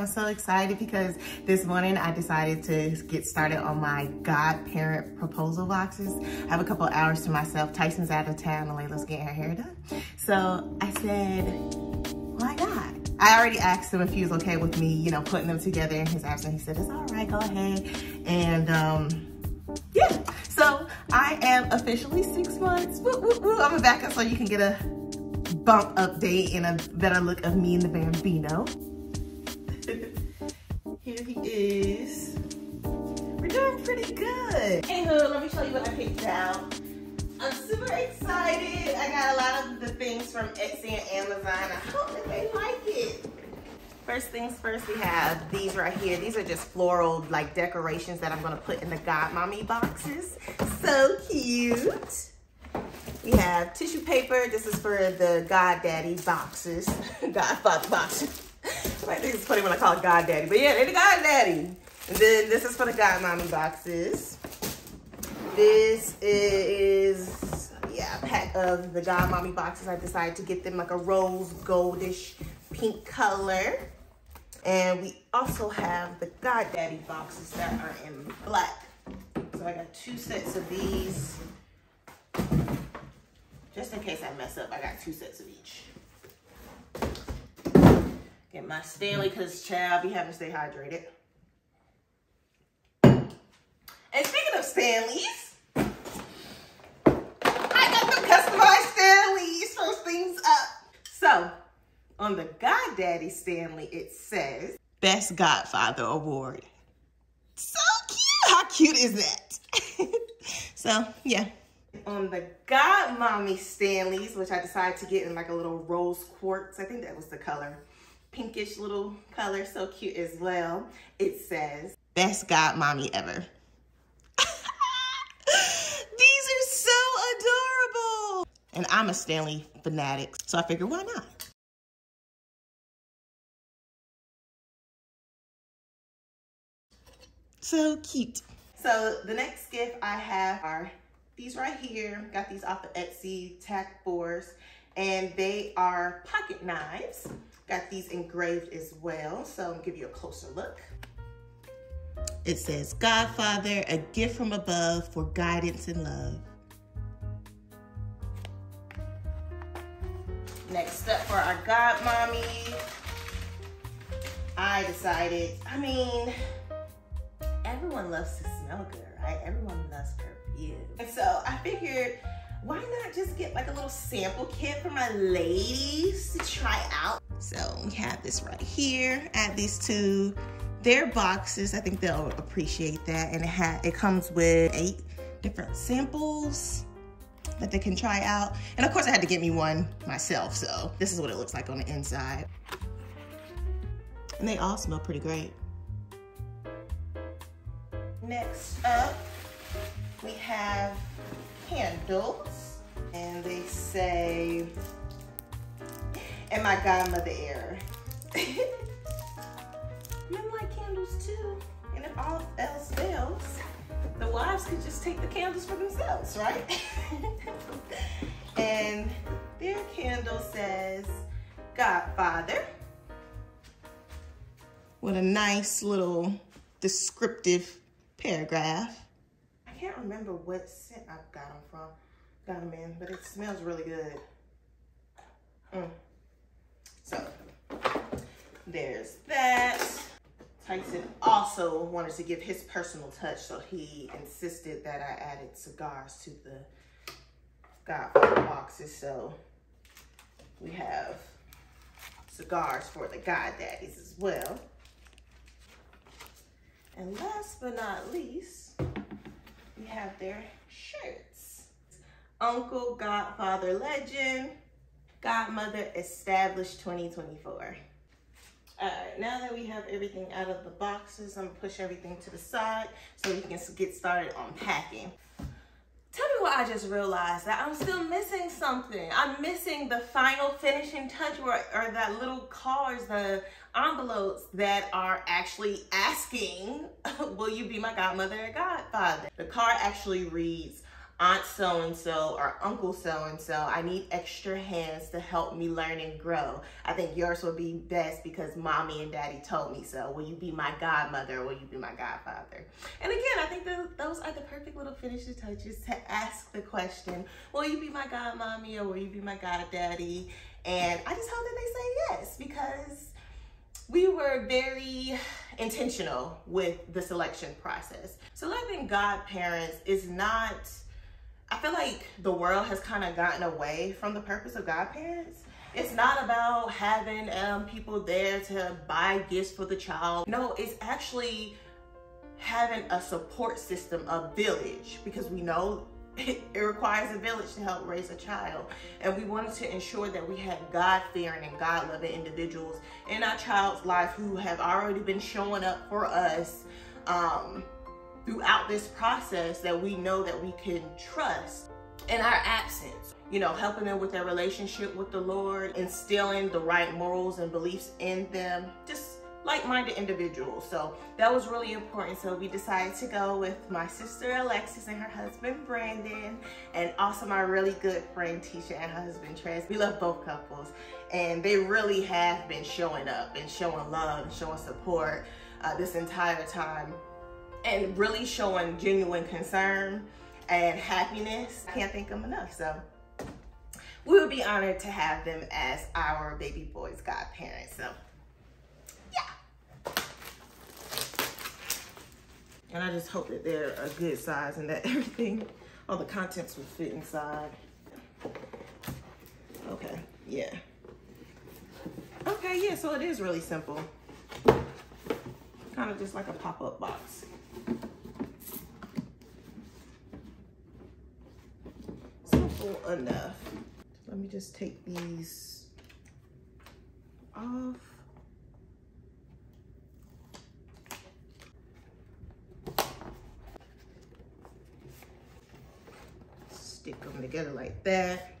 I'm so excited because this morning I decided to get started on my godparent proposal boxes. I have a couple hours to myself. Tyson's out of town and Layla's getting her hair done. So I said, why not? I already asked him if he was okay with me, you know, putting them together in his absence. He said, it's all right, go ahead. And um, yeah, so I am officially six months. Woo, woo, woo. I'm gonna back up so you can get a bump update and a better look of me and the Bambino. Pretty good. Anywho, let me show you what I picked out. I'm super excited. I got a lot of the things from Etsy and Amazon. I hope that they like it. First things first, we have these right here. These are just floral like decorations that I'm gonna put in the God Mommy boxes. So cute. We have tissue paper. This is for the God Daddy boxes. Godfather boxes. I think it's funny when I call it God Daddy, but yeah, they're the God Daddy. And then this is for the God Mommy boxes. This is, yeah, a pack of the God Mommy boxes. I decided to get them like a rose goldish pink color. And we also have the God Daddy boxes that are in black. So I got two sets of these. Just in case I mess up, I got two sets of each. Get my Stanley, because child, be having to stay hydrated. And speaking of Stanleys, I got the customized Stanleys, first things up. So, on the God Daddy Stanley, it says, Best Godfather Award. So cute! How cute is that? so, yeah on the God Mommy Stanleys, which I decided to get in like a little rose quartz. I think that was the color. Pinkish little color, so cute as well. It says, best God Mommy ever. These are so adorable. And I'm a Stanley fanatic, so I figured why not? So cute. So the next gift I have are these right here, got these off of Etsy tack boards, and they are pocket knives. Got these engraved as well, so I'll give you a closer look. It says, Godfather, a gift from above for guidance and love. Next up for our God Mommy, I decided, I mean, everyone loves to smell good, right? Everyone loves perfume. And so I figured, why not just get like a little sample kit for my ladies to try out? So we have this right here. Add these to their boxes. I think they'll appreciate that. And it, ha it comes with eight different samples that they can try out. And of course I had to get me one myself. So this is what it looks like on the inside. And they all smell pretty great. Next up, we have candles and they say, in my godmother era. Wives could just take the candles for themselves, right? and their candle says, Godfather. With a nice little descriptive paragraph I can't remember what scent I got them from, got them in, but it smells really good. Mm. So there's that. Tyson also wanted to give his personal touch, so he insisted that I added cigars to the Godfather boxes. So we have cigars for the God Daddies as well. And last but not least, we have their shirts. Uncle, Godfather, Legend, Godmother, Established 2024. All right, now that we have everything out of the boxes, I'm gonna push everything to the side so we can get started on packing. Tell me what I just realized, that I'm still missing something. I'm missing the final finishing touch or, or that little cards, the envelopes that are actually asking, will you be my godmother or godfather? The card actually reads, aunt so and so or uncle so and so. I need extra hands to help me learn and grow. I think yours will be best because mommy and daddy told me so. Will you be my godmother or will you be my godfather? And again, I think that those are the perfect little finishing touches to ask the question Will you be my godmommy or will you be my goddaddy? And I just hope that they say yes because we were very intentional with the selection process. Selecting godparents is not I feel like the world has kind of gotten away from the purpose of godparents. It's not about having um, people there to buy gifts for the child. No, it's actually having a support system, a village, because we know it, requires a village to help raise a child. And we wanted to ensure that we had God-fearing and God-loving individuals in our child's life who have already been showing up for us um, throughout this process that we know that we can trust in our absence. You know, helping them with their relationship with the Lord, instilling the right morals and beliefs in them, just like-minded individuals. So that was really important. So we decided to go with my sister Alexis and her husband Brandon, and also my really good friend Tisha and her husband Trez. We love both couples, and they really have been showing up and showing love and showing support uh, this entire time and really showing genuine concern and happiness. I can't thank them enough. So we would be honored to have them as our baby boy's godparents. So yeah. And I just hope that they're a good size and that everything, all the contents will fit inside. Okay, yeah. Okay, yeah, so it is really simple. Kind of just like a pop-up box. simple enough. Let me just take these off. Stick them together like that.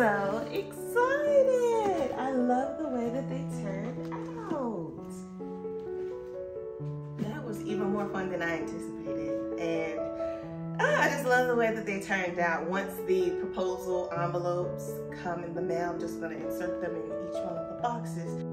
So excited. I love the way that they turned out. That was even more fun than I anticipated. And ah, I just love the way that they turned out. Once the proposal envelopes come in the mail, I'm just gonna insert them in each one of the boxes.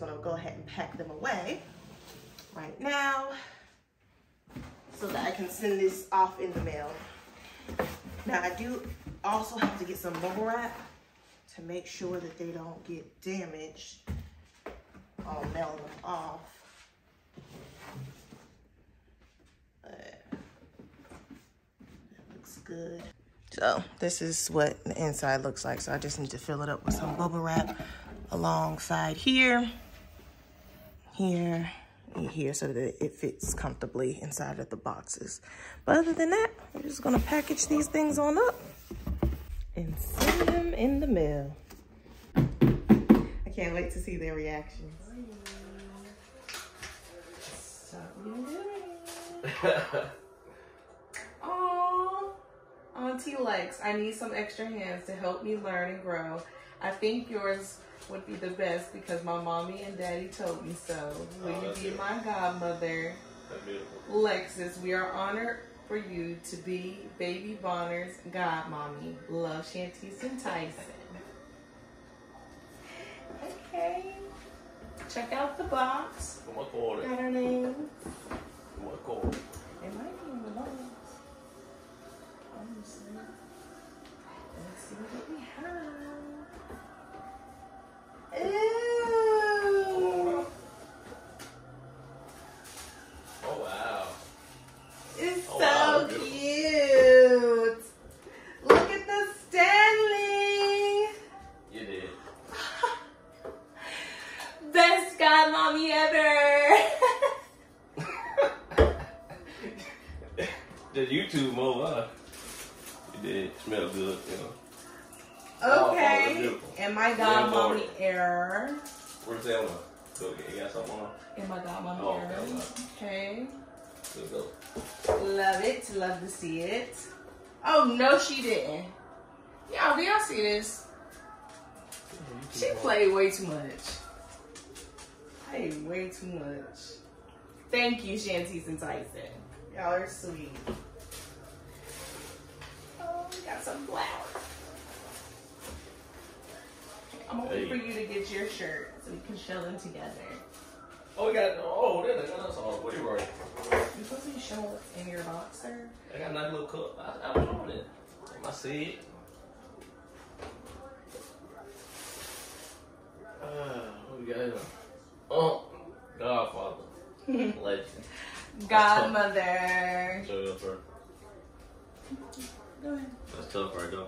Just gonna go ahead and pack them away right now so that I can send this off in the mail. Now I do also have to get some bubble wrap to make sure that they don't get damaged. I'll mail them off. But that looks good. So this is what the inside looks like. So I just need to fill it up with some bubble wrap alongside here, here, and here so that it fits comfortably inside of the boxes. But other than that, I'm just gonna package these things on up and send them in the mail. I can't wait to see their reactions. Aww. Auntie Lex, I need some extra hands to help me learn and grow. I think yours would be the best because my mommy and daddy told me so. Will oh, you be my godmother? Lexus, we are honored for you to be baby Bonner's godmommy. Love Shantice and Tyson. Okay. Check out the box. Got our names. It might be in the box. Honestly. Let's see what we have. Ew. Oh wow. It's oh, so wow, cute. Look at the Stanley. You did. Best god mommy ever. the YouTube move, huh? You did smell good, you know. Okay. Oh, and my godmommy error. Where's that one? Okay, you got something on? And my godmommy oh, error. Okay. Love it. Love to see it. Oh, no, she didn't. Y'all, do y'all see this? She played way too much. Way too much. Thank you, Shantice and Tyson. Y'all are sweet. Oh, we got some flowers. I'm gonna wait for you to get your shirt so we can show them together. Oh, we got, oh, there, that's all. What are you wearing? You supposed to be showing what's in your box, sir? I got a nice little cup. I, I was showing it. I see it. Uh, what we got here? Oh, Godfather. Legend. Godmother. Show you up first. Go ahead. That's tough right there.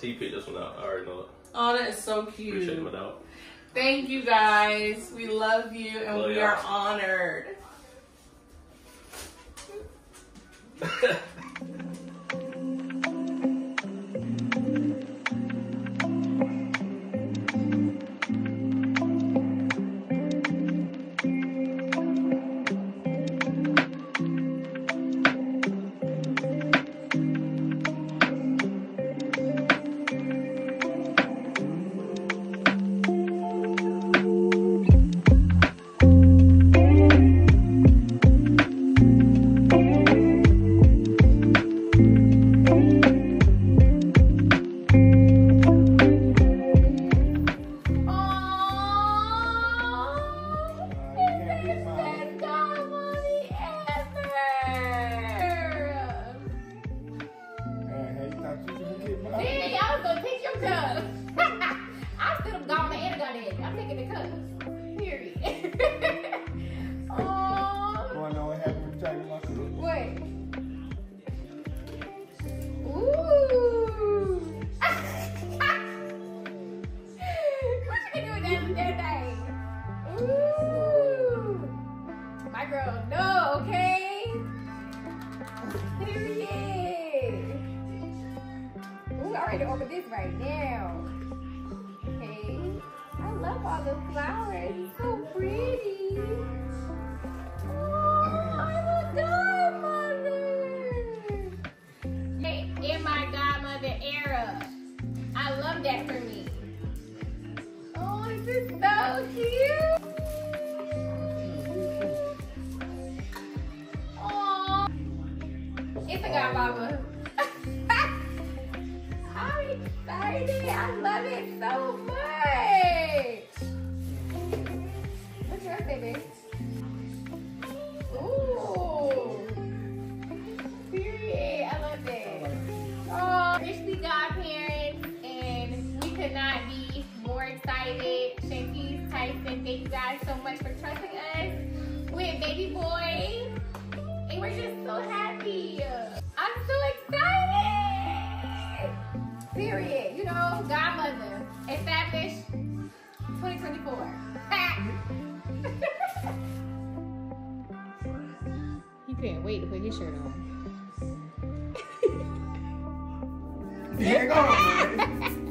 T picked this one out. I already know it. Oh, that is so cute. Thank you guys. We love you and love we are honored. to open this right now. birthday. I love all the flowers. It's so pretty. Oh, I'm a godmother. Hey, in my godmother era. I love that for me. Oh, this is so cute. It's a godmama. Excited. I love it so much. What's your favorite? Ooh. Period. I love that. Oh, officially godparents, and we could not be more excited. Shantice, Tyson, thank you guys so much for trusting us with baby boy. And we're just so happy. I'm so excited. Period. You know, godmother. 2024. he couldn't wait to put his shirt on. There it goes.